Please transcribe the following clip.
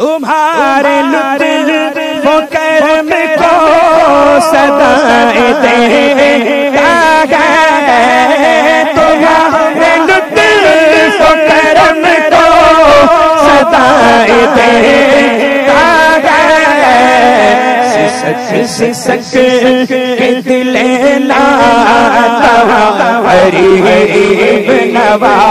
तुम्हारे लुत्फ वो करम को सदाए देता है तुम्हारे लुत्फ वो करम को सदाए देता है सिसक सिसक के दिले लाता हरी नवा